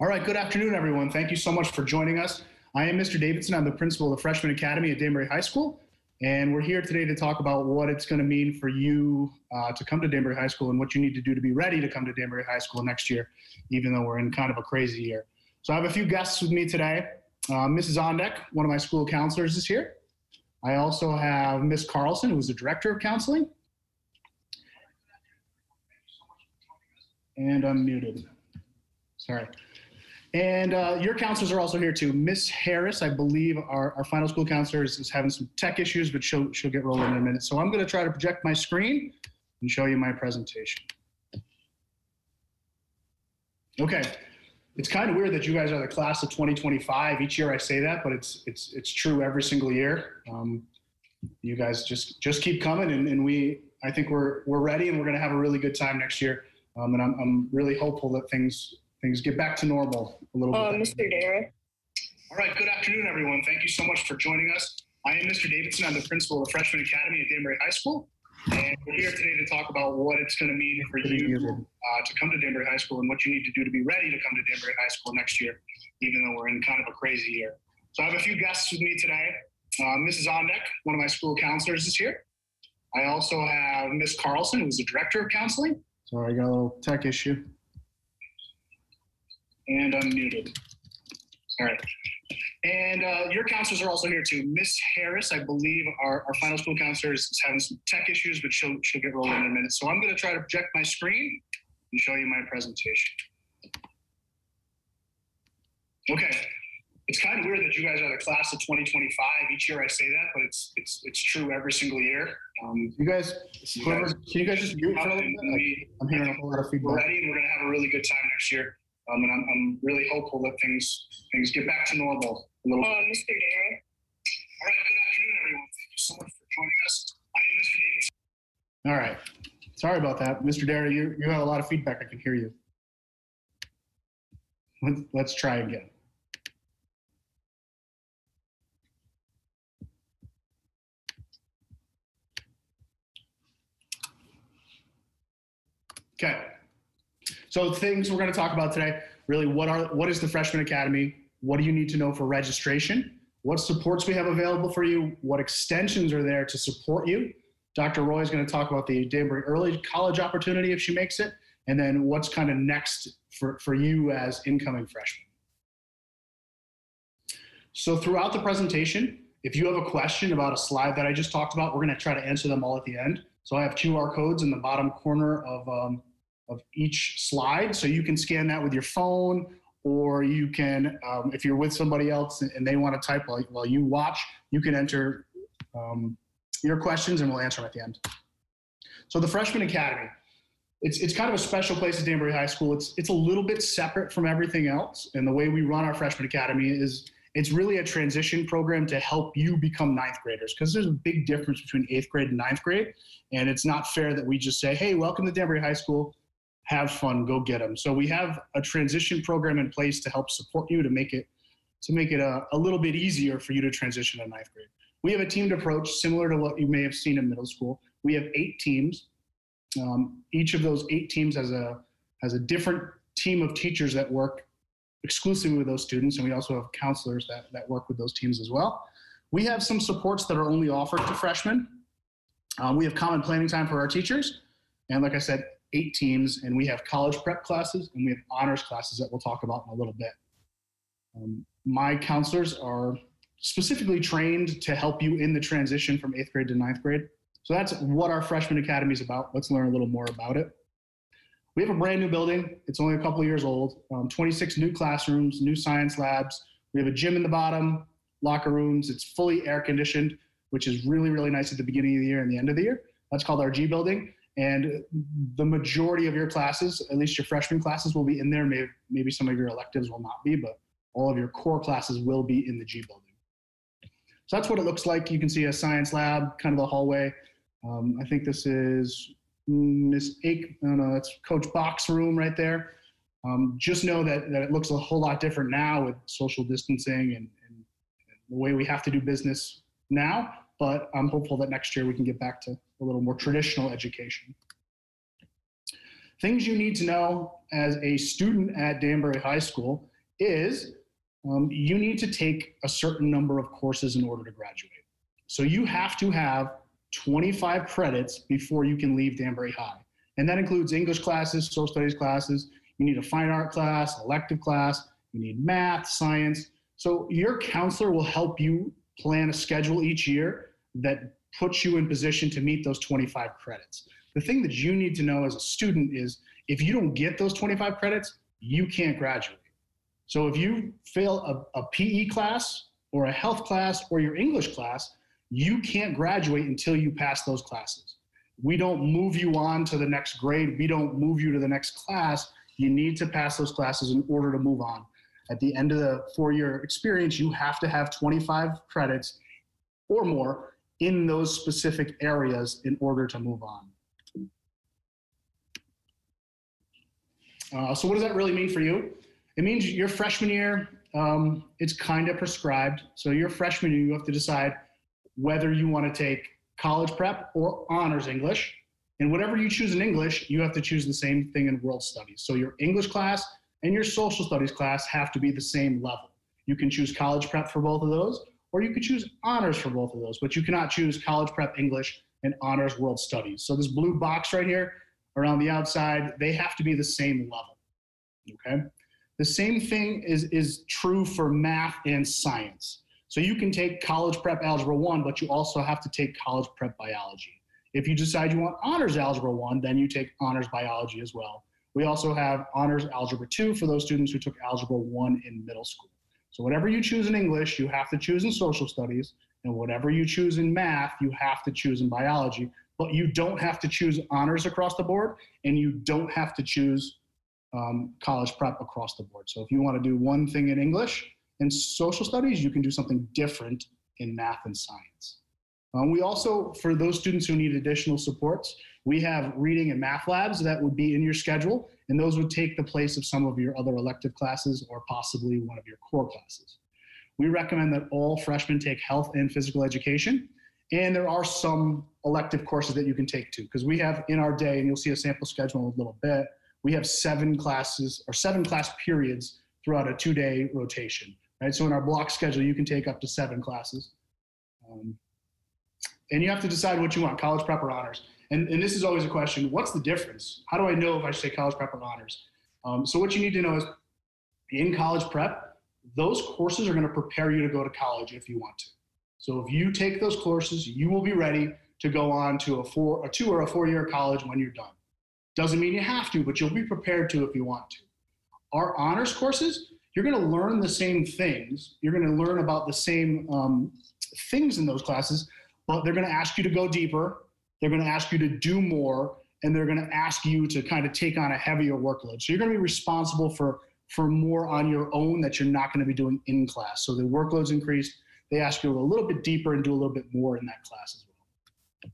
All right, good afternoon, everyone. Thank you so much for joining us. I am Mr. Davidson. I'm the principal of the Freshman Academy at Danbury High School. And we're here today to talk about what it's going to mean for you uh, to come to Danbury High School and what you need to do to be ready to come to Danbury High School next year, even though we're in kind of a crazy year. So I have a few guests with me today. Uh, Mrs. Ondek, one of my school counselors, is here. I also have Miss Carlson, who is the director of counseling. And I'm muted. Sorry. And uh, your counselors are also here too. Miss Harris, I believe, our, our final school counselor is, is, having some tech issues, but she'll, she'll get rolling in a minute. So I'm going to try to project my screen and show you my presentation. Okay. It's kind of weird that you guys are the class of 2025. Each year I say that, but it's it's it's true every single year. Um, you guys just just keep coming, and, and we I think we're we're ready, and we're going to have a really good time next year. Um, and I'm I'm really hopeful that things things get back to normal a little uh, bit. Mr. Derrick. All right, good afternoon, everyone. Thank you so much for joining us. I am Mr. Davidson. I'm the principal of the Freshman Academy at Danbury High School. And we're here today to talk about what it's going to mean for you uh, to come to Danbury High School and what you need to do to be ready to come to Danbury High School next year, even though we're in kind of a crazy year. So I have a few guests with me today. Uh, Mrs. Ondek, one of my school counselors, is here. I also have Miss Carlson, who's the director of counseling. Sorry, I got a little tech issue and unmuted. All right. And uh, your counselors are also here too. Miss Harris, I believe, our, our final school counselor is, is having some tech issues, but she'll, she'll get rolling in a minute. So I'm going to try to project my screen and show you my presentation. Okay. It's kind of weird that you guys are the class of 2025. Each year I say that, but it's it's it's true every single year. Um, you guys, you guys, can you guys just mute for a little bit? I'm hearing a whole lot of feedback. We're ready, and we're going to have a really good time next year. Um, and I'm, I'm really hopeful that things things get back to normal a little uh, bit. Mr. Derrick. All right, good afternoon, everyone. Thank you so much for joining us. I am Mr. Davidson. All right. Sorry about that. Mr. Derry, you, you have a lot of feedback. I can hear you. Let's, let's try again. Okay. So things we're going to talk about today, really what are what is the Freshman Academy? What do you need to know for registration? What supports we have available for you? What extensions are there to support you? Dr. Roy is going to talk about the Danbury early college opportunity if she makes it, and then what's kind of next for, for you as incoming freshmen. So throughout the presentation, if you have a question about a slide that I just talked about, we're going to try to answer them all at the end. So I have QR codes in the bottom corner of, um, of each slide. So you can scan that with your phone, or you can, um, if you're with somebody else and they want to type while, while you watch, you can enter um, your questions and we'll answer them at the end. So the Freshman Academy, it's, it's kind of a special place at Danbury High School. It's, it's a little bit separate from everything else. And the way we run our Freshman Academy is it's really a transition program to help you become ninth graders because there's a big difference between eighth grade and ninth grade. And it's not fair that we just say, hey, welcome to Danbury High School have fun, go get them. So we have a transition program in place to help support you to make it to make it a, a little bit easier for you to transition to ninth grade. We have a teamed approach similar to what you may have seen in middle school. We have eight teams. Um, each of those eight teams has a has a different team of teachers that work exclusively with those students, and we also have counselors that, that work with those teams as well. We have some supports that are only offered to freshmen. Um, we have common planning time for our teachers. And like I said, eight teams, and we have college prep classes and we have honors classes that we'll talk about in a little bit. Um, my counselors are specifically trained to help you in the transition from eighth grade to ninth grade. So that's what our freshman academy is about. Let's learn a little more about it. We have a brand new building. It's only a couple years old. Um, 26 new classrooms, new science labs. We have a gym in the bottom, locker rooms. It's fully air conditioned, which is really, really nice at the beginning of the year and the end of the year. That's called our G building. And the majority of your classes, at least your freshman classes, will be in there. Maybe, maybe some of your electives will not be, but all of your core classes will be in the G building. So that's what it looks like. You can see a science lab, kind of the hallway. Um, I think this is Miss Ake, no, no, that's Coach Box room right there. Um, just know that, that it looks a whole lot different now with social distancing and, and, the way we have to do business now. But I'm hopeful that next year we can get back to a little more traditional education. things you need to know as a student at Danbury High School is um, you need to take a certain number of courses in order to graduate. So you have to have 25 credits before you can leave Danbury High. And that includes English classes, social studies classes. You need a fine art class, elective class. You need math, science. So your counselor will help you plan a schedule each year that puts you in position to meet those 25 credits. The thing that you need to know as a student is if you don't get those 25 credits, you can't graduate. So if you fail a, a PE class or a health class or your English class, you can't graduate until you pass those classes. We don't move you on to the next grade. We don't move you to the next class. You need to pass those classes in order to move on. At the end of the four year experience, you have to have 25 credits or more in those specific areas in order to move on. Uh, so, what does that really mean for you? It means your freshman year, um, it's kind of prescribed. So, your freshman year, you have to decide whether you want to take college prep or honors English. And whatever you choose in English, you have to choose the same thing in world studies. So, your English class and your social studies class have to be the same level. You can choose college prep for both of those, or you could choose honors for both of those, but you cannot choose college prep English and honors world studies. So, this blue box right here around the outside, they have to be the same level. Okay? The same thing is, is true for math and science. So you can take college prep algebra one, but you also have to take college prep biology. If you decide you want honors algebra one, then you take honors biology as well. We also have honors algebra two for those students who took algebra one in middle school. So whatever you choose in English, you have to choose in social studies, and whatever you choose in math, you have to choose in biology but you don't have to choose honors across the board and you don't have to choose um, college prep across the board. So if you want to do one thing in English and social studies, you can do something different in math and science. Um, we also, for those students who need additional supports, we have reading and math labs that would be in your schedule, and those would take the place of some of your other elective classes or possibly one of your core classes. We recommend that all freshmen take health and physical education, and there are some elective courses that you can take too, because we have in our day, and you'll see a sample schedule in a little bit, we have seven classes or seven class periods throughout a two day rotation, right? So in our block schedule, you can take up to seven classes. Um, and you have to decide what you want, college prep or honors. And, and this is always a question, what's the difference? How do I know if I should take college prep or honors? Um, so what you need to know is in college prep, those courses are gonna prepare you to go to college if you want to. So if you take those courses, you will be ready to go on to a four, a two or a four year college when you're done. Doesn't mean you have to, but you'll be prepared to if you want to. Our honors courses, you're going to learn the same things. You're going to learn about the same um, things in those classes, but they're going to ask you to go deeper. They're going to ask you to do more, and they're going to ask you to kind of take on a heavier workload. So you're going to be responsible for for more on your own that you're not going to be doing in class. So the workload's increased they ask you a little bit deeper and do a little bit more in that class as well.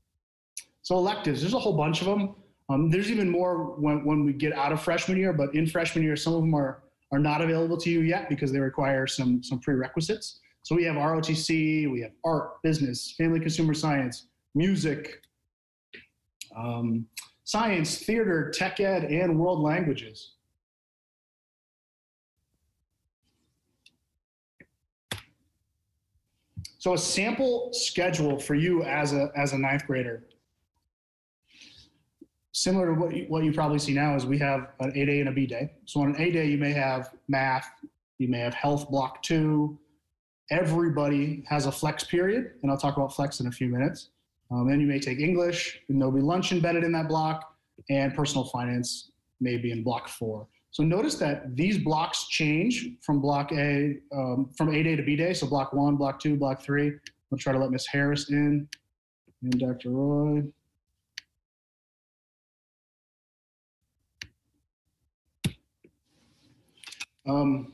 So electives, there's a whole bunch of them. Um, there's even more when, when we get out of freshman year, but in freshman year, some of them are, are not available to you yet because they require some, some prerequisites. So we have ROTC, we have art, business, family consumer science, music, um, science, theater, tech ed, and world languages. So a sample schedule for you as a as a ninth grader, similar to what you, what you probably see now, is we have an A day and a B day. So on an A day, you may have math, you may have health block two. Everybody has a flex period, and I'll talk about flex in a few minutes. Um, you may take English, and there'll be lunch embedded in that block, and personal finance may be in block four. So notice that these blocks change from block A, um, from A day to B day. So block one, block two, block three. I'll try to let Miss Harris in and Dr. Roy. Um,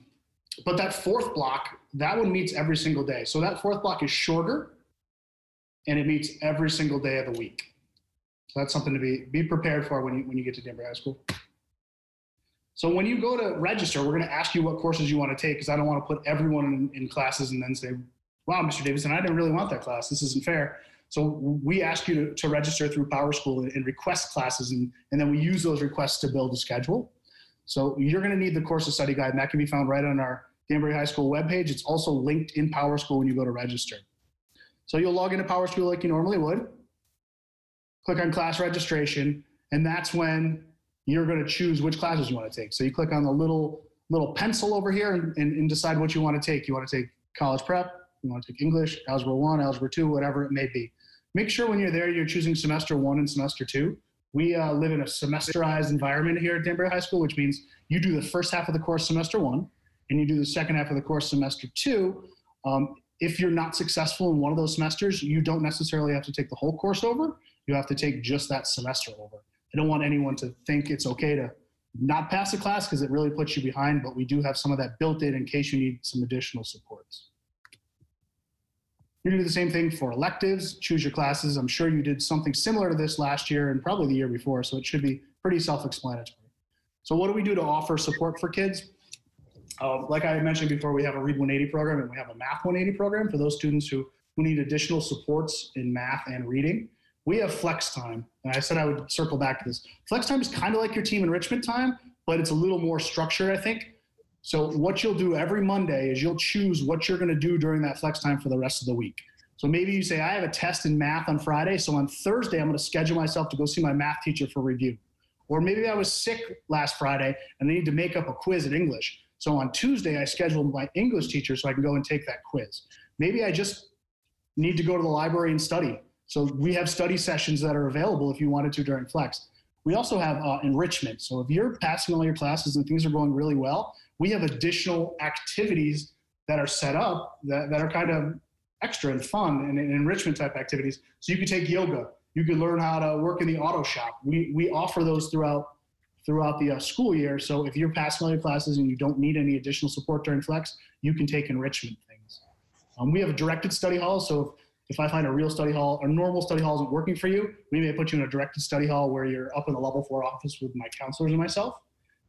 but that fourth block, that one meets every single day. So that fourth block is shorter and it meets every single day of the week. So that's something to be, be prepared for when you, when you get to Danbury High School. So when you go to register, we're going to ask you what courses you want to take because I don't want to put everyone in, in, classes and then say, wow, Mr. Davidson, I didn't really want that class. This isn't fair. So we ask you to, to register through PowerSchool and request classes, and, and then we use those requests to build a schedule. So you're going to need the course of study guide, and that can be found right on our Danbury High School webpage. It's also linked in PowerSchool when you go to register. So you'll log into PowerSchool like you normally would, click on class registration, and that's when you're going to choose which classes you want to take. So you click on the little little pencil over here and, and, and decide what you want to take. You want to take college prep, you want to take English, Algebra 1, Algebra 2, whatever it may be. Make sure when you're there, you're choosing semester one and semester two. We uh, live in a semesterized environment here at Danbury High School, which means you do the first half of the course semester one, and you do the second half of the course semester two. Um, if you're not successful in one of those semesters, you don't necessarily have to take the whole course over. You have to take just that semester over. I don't want anyone to think it's okay to not pass a class because it really puts you behind, but we do have some of that built in in case you need some additional supports. You're gonna do the same thing for electives, choose your classes. I'm sure you did something similar to this last year and probably the year before, so it should be pretty self-explanatory. So what do we do to offer support for kids? Uh, like I mentioned before, we have a Read 180 program and we have a Math 180 program for those students who, who need additional supports in math and reading. We have flex time, and I said I would circle back to this. Flex time is kind of like your team enrichment time, but it's a little more structured, I think. So what you'll do every Monday is you'll choose what you're going to do during that flex time for the rest of the week. So maybe you say, I have a test in math on Friday, so on Thursday I'm going to schedule myself to go see my math teacher for review. Or maybe I was sick last Friday and I need to make up a quiz in English. So on Tuesday, I scheduled my English teacher so I can go and take that quiz. Maybe I just need to go to the library and study. So we have study sessions that are available if you wanted to during Flex. We also have uh, enrichment. So if you're passing all your classes and things are going really well, we have additional activities that are set up that, that are kind of extra and fun and, and enrichment type activities. So you could take yoga. You could learn how to work in the auto shop. We, we offer those throughout throughout the uh, school year. So if you're passing all your classes and you don't need any additional support during flex, you can take enrichment things. Um, we have a directed study hall. So if, if I find a real study hall, a normal study hall isn't working for you, we may put you in a directed study hall where you're up in the level four office with my counselors and myself.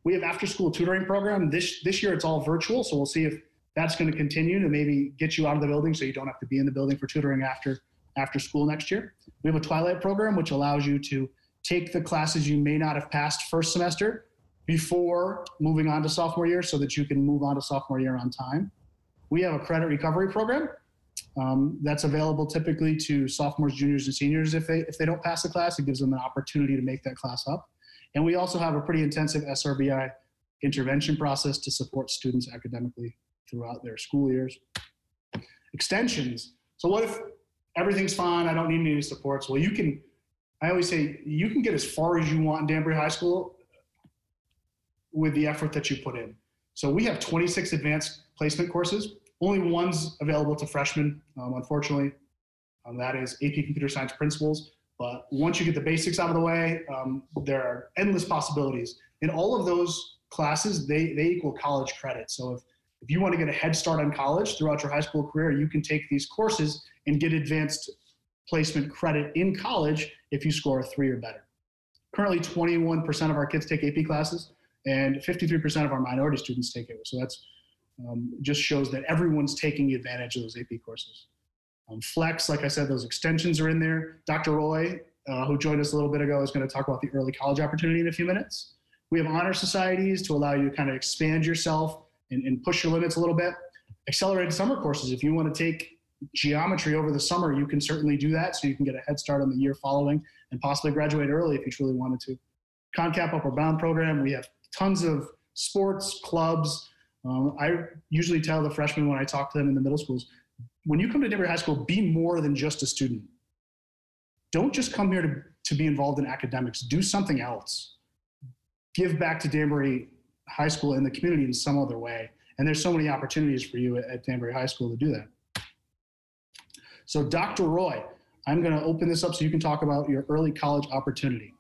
We have after school tutoring program. This, this year it's all virtual. So we'll see if that's going to continue to maybe get you out of the building so you don't have to be in the building for tutoring after, after school next year. We have a twilight program, which allows you to take the classes you may not have passed first semester before moving on to sophomore year so that you can move on to sophomore year on time. We have a credit recovery program um, that's available typically to sophomores, juniors, and seniors. If they, if they don't pass the class, it gives them an opportunity to make that class up. And we also have a pretty intensive SRBI intervention process to support students academically throughout their school years. Extensions. So what if everything's fine, I don't need any supports? Well, you can I always say you can get as far as you want in Danbury High School with the effort that you put in. So we have 26 advanced placement courses. Only one's available to freshmen, um, unfortunately. Um, that is AP Computer Science Principles. But once you get the basics out of the way, um, there are endless possibilities. In all of those classes, they, they equal college credit. So if, if you want to get a head start on college throughout your high school career, you can take these courses and get advanced placement credit in college if you score a three or better. Currently, 21% of our kids take AP classes, and 53% of our minority students take it. So that's um, just shows that everyone's taking advantage of those AP courses. Um, Flex, like I said, those extensions are in there. Dr. Roy, uh, who joined us a little bit ago, is going to talk about the early college opportunity in a few minutes. We have honor societies to allow you to kind of expand yourself and, and push your limits a little bit. Accelerated summer courses, if you want to take geometry over the summer, you can certainly do that. So you can get a head start on the year following and possibly graduate early if you truly wanted to. ConnCAP Upward Bound program, we have tons of sports, clubs. Um, I usually tell the freshmen when I talk to them in the middle schools, when you come to Danbury High School, be more than just a student. Don't just come here to, to be involved in academics. Do something else. Give back to Danbury High School and the community in some other way. And there's so many opportunities for you at, at Danbury High School to do that. So, Dr. Roy, I'm going to open this up so you can talk about your early college opportunity.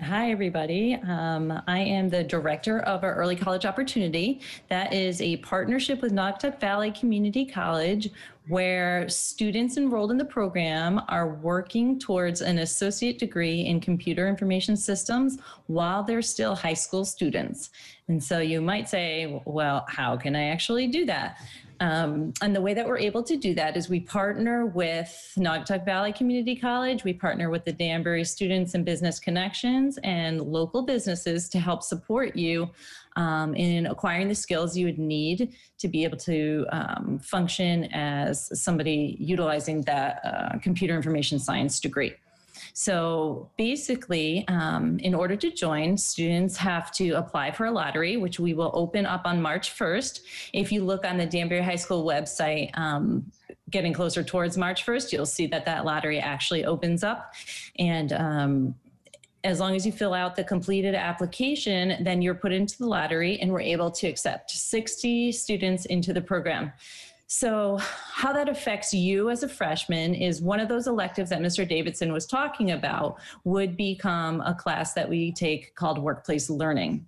Hi, everybody. Um, I am the director of our Early College Opportunity. That is a partnership with Naugatuck Valley Community College where students enrolled in the program are working towards an associate degree in computer information systems while they're still high school students. And so you might say, well, how can I actually do that? Um, and the way that we're able to do that is we partner with Naugatuck Valley Community College, we partner with the Danbury Students and Business Connections and local businesses to help support you um, in acquiring the skills you would need to be able to um, function as somebody utilizing that uh, computer information science degree. So basically, um, in order to join, students have to apply for a lottery, which we will open up on March 1st. If you look on the Danbury High School website, um, getting closer towards March 1st, you'll see that that lottery actually opens up. And um, as long as you fill out the completed application, then you're put into the lottery and we're able to accept 60 students into the program. So, how that affects you as a freshman is one of those electives that Mr. Davidson was talking about would become a class that we take called workplace learning.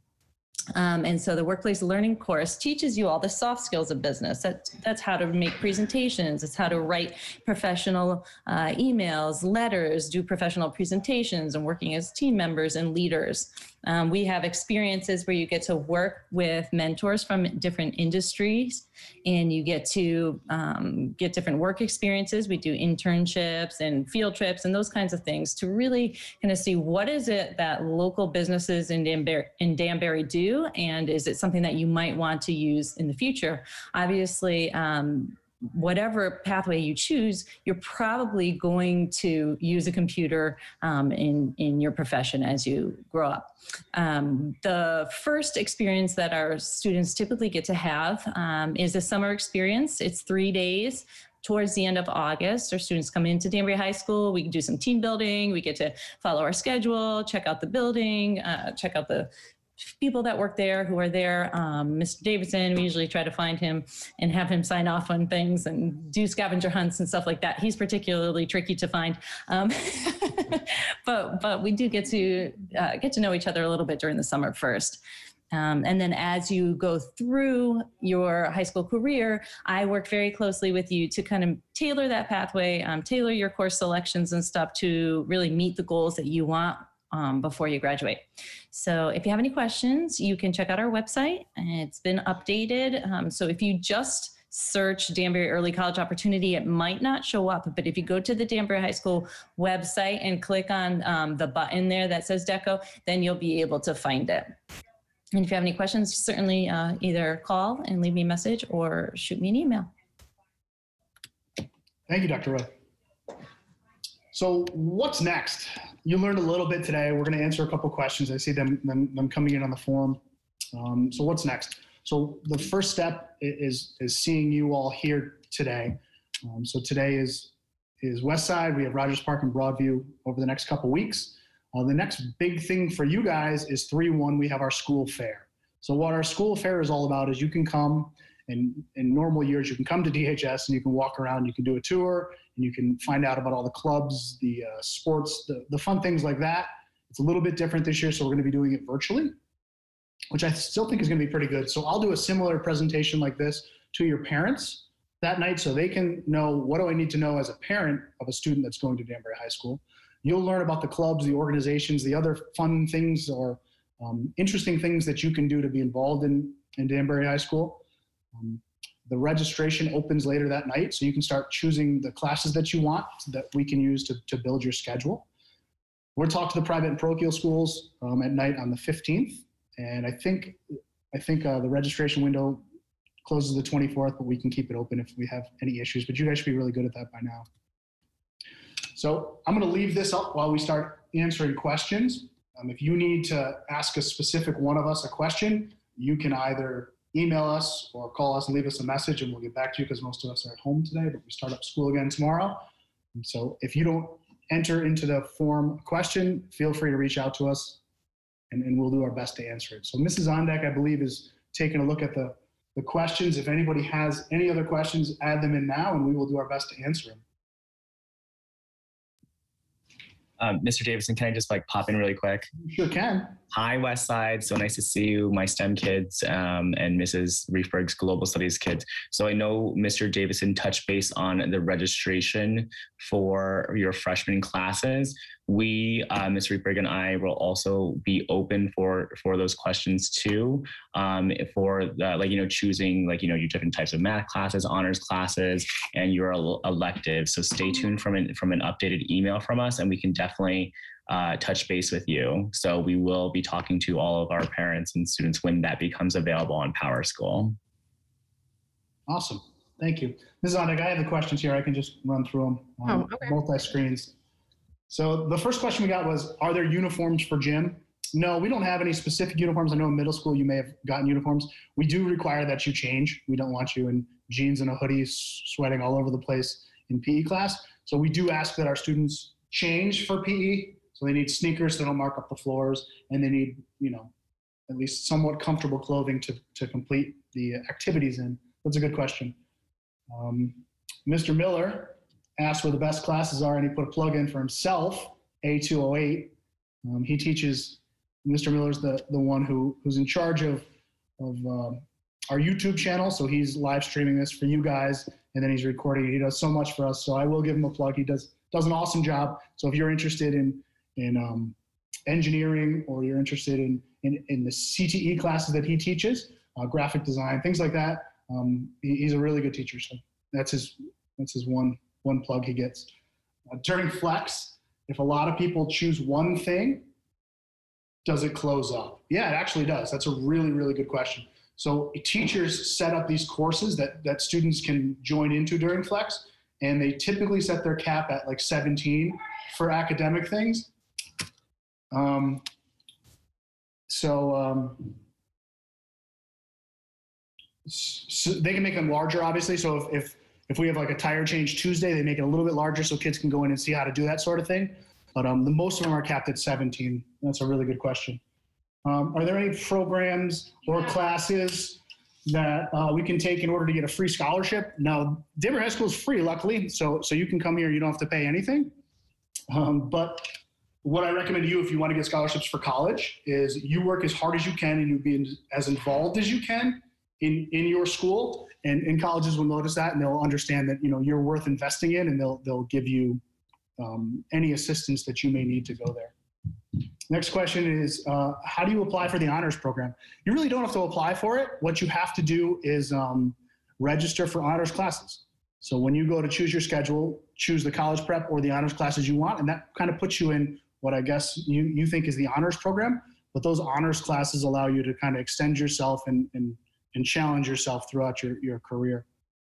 Um, and so the workplace learning course teaches you all the soft skills of business. That, that's how to make presentations. It's how to write professional uh, emails, letters, do professional presentations, and working as team members and leaders. Um, we have experiences where you get to work with mentors from different industries and you get to um, get different work experiences. We do internships and field trips and those kinds of things to really kind of see what is it that local businesses in Danbury, in Danbury do and is it something that you might want to use in the future? Obviously, um, whatever pathway you choose, you're probably going to use a computer um, in, in your profession as you grow up. Um, the first experience that our students typically get to have um, is a summer experience. It's three days towards the end of August. Our students come into Danbury High School. We do some team building. We get to follow our schedule, check out the building, uh, check out the people that work there who are there. Um, Mr. Davidson, we usually try to find him and have him sign off on things and do scavenger hunts and stuff like that. He's particularly tricky to find, um, but but we do get to uh, get to know each other a little bit during the summer first. Um, and then as you go through your high school career, I work very closely with you to kind of tailor that pathway, um, tailor your course selections and stuff to really meet the goals that you want um, before you graduate. So if you have any questions, you can check out our website. It's been updated. Um, so if you just search Danbury Early College Opportunity, it might not show up. But if you go to the Danbury High School website and click on um, the button there that says DECO, then you'll be able to find it. And if you have any questions, certainly uh, either call and leave me a message or shoot me an email. Thank you, Dr. Roy. So what's next? You learned a little bit today. We're going to answer a couple questions. I see them, them, them coming in on the forum. Um, so what's next? So the first step is is seeing you all here today. Um, so today is is West Side. We have Rogers Park and Broadview over the next couple weeks. Uh, the next big thing for you guys is three one. We have our school fair. So what our school fair is all about is you can come in in normal years you can come to DHS and you can walk around. You can do a tour and you can find out about all the clubs, the uh, sports, the, the fun things like that. It's a little bit different this year, so we're going to be doing it virtually, which I still think is going to be pretty good. So I'll do a similar presentation like this to your parents that night so they can know what do I need to know as a parent of a student that's going to Danbury High School. You'll learn about the clubs, the organizations, the other fun things or um, interesting things that you can do to be involved in, in Danbury High School. Um, the registration opens later that night, so you can start choosing the classes that you want that we can use to, to build your schedule. We'll talk to the private and parochial schools um, at night on the 15th, and I think I think uh, the registration window closes the 24th, but we can keep it open if we have any issues. But you guys should be really good at that by now. So I'm going to leave this up while we start answering questions. Um, if you need to ask a specific one of us a question, you can either email us or call us and leave us a message and we'll get back to you because most of us are at home today, but we start up school again tomorrow. And so if you don't enter into the form question, feel free to reach out to us and, and we'll do our best to answer it. So Mrs. Ondek, I believe, is taking a look at the, the questions. If anybody has any other questions, add them in now and we will do our best to answer them. Um, Mr. Davidson, can I just like pop in really quick? Sure can. Hi, Westside. So nice to see you, my STEM kids, um, and Mrs. Riefberg's Global Studies kids. So I know Mr. Davidson touched base on the registration for your freshman classes. We, uh, Ms. Riefberg and I, will also be open for for those questions too. Um, for the, like you know choosing like you know your different types of math classes, honors classes, and your elective. So stay tuned from an from an updated email from us, and we can definitely uh, touch base with you. So we will be talking to all of our parents and students when that becomes available on PowerSchool. Awesome. Thank you. Mrs. Ondek, I have the questions here. I can just run through them on oh, okay. multi-screens. So the first question we got was, are there uniforms for gym? No, we don't have any specific uniforms. I know in middle school you may have gotten uniforms. We do require that you change. We don't want you in jeans and a hoodie sweating all over the place in PE class. So we do ask that our students change for PE so they need sneakers that don't mark up the floors, and they need, you know, at least somewhat comfortable clothing to, to complete the activities in. That's a good question. Um, Mr. Miller asked where the best classes are, and he put a plug in for himself, A208. Um, he teaches, Mr. Miller's the, the one who, who's in charge of, of uh, our YouTube channel. So he's live streaming this for you guys, and then he's recording. He does so much for us. So I will give him a plug. He does does an awesome job. So if you're interested in in um, engineering or you're interested in, in, in, the CTE classes that he teaches, uh, graphic design, things like that, um, he, he's a really good teacher. So that's his, that's his one, one plug he gets. Uh, during flex, if a lot of people choose one thing, does it close up? Yeah, it actually does. That's a really, really good question. So teachers set up these courses that, that students can join into during flex, and they typically set their cap at like 17 for academic things. Um, so, um, so they can make them larger, obviously. So if, if, if we have like a tire change Tuesday, they make it a little bit larger so kids can go in and see how to do that sort of thing. But um, the most of them are capped at 17. That's a really good question. Um, are there any programs or classes that uh, we can take in order to get a free scholarship? Now, Danbury High School is free, luckily, so so you can come here. You don't have to pay anything. Um, but what I recommend to you if you want to get scholarships for college is you work as hard as you can and you be as involved as you can in, in your school. And, and colleges will notice that and they'll understand that you know you're worth investing in and they'll they'll give you um, any assistance that you may need to go there. Next question is, uh, how do you apply for the honors program? You really don't have to apply for it. What you have to do is um, register for honors classes. So when you go to choose your schedule, choose the college prep or the honors classes you want, and that kind of puts you in what I guess you, you think is the honors program. But those honors classes allow you to kind of extend yourself and, and, and challenge yourself throughout your, your career.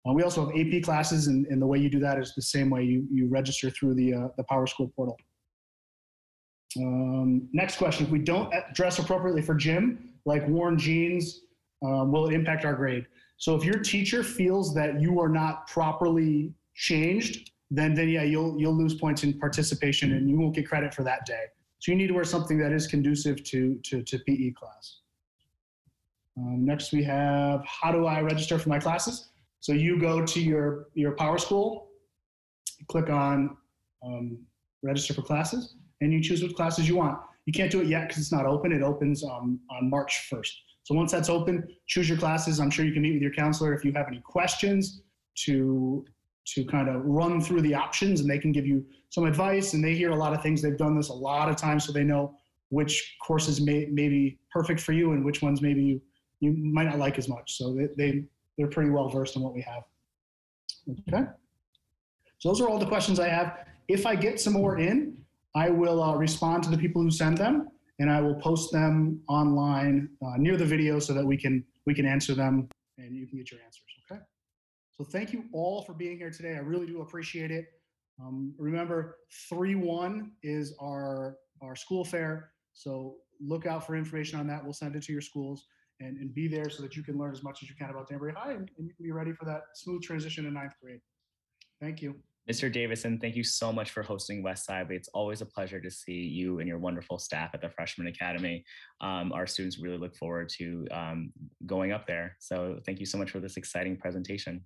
Uh, we also have AP classes, and, and the way you do that is the same way you, you register through the, uh, the PowerSchool portal. Um, next question, if we don't dress appropriately for gym, like worn jeans, um, will it impact our grade? So if your teacher feels that you are not properly changed, then then yeah, you'll you'll lose points in participation and you won't get credit for that day. So you need to wear something that is conducive to to, to PE class. Um, next we have how do I register for my classes? So you go to your your PowerSchool, click on um, register for classes, and you choose what classes you want. You can't do it yet because it's not open. It opens um, on March 1st. So once that's open, choose your classes. I'm sure you can meet with your counselor if you have any questions to to kind of run through the options and they can give you some advice and they hear a lot of things they've done this a lot of times so they know which courses may, may be perfect for you and which ones maybe you, you might not like as much so they, they they're pretty well versed in what we have okay so those are all the questions i have if i get some more in i will uh, respond to the people who send them and i will post them online uh, near the video so that we can we can answer them and you can get your answers okay so thank you all for being here today. I really do appreciate it. Um, remember, 3-1 is our, our school fair. So look out for information on that. We'll send it to your schools and, and be there so that you can learn as much as you can about Danbury High and, and you can be ready for that smooth transition to ninth grade. Thank you. Mr. Davidson, thank you so much for hosting Westside. It's always a pleasure to see you and your wonderful staff at the Freshman Academy. Um, our students really look forward to um, going up there. So thank you so much for this exciting presentation.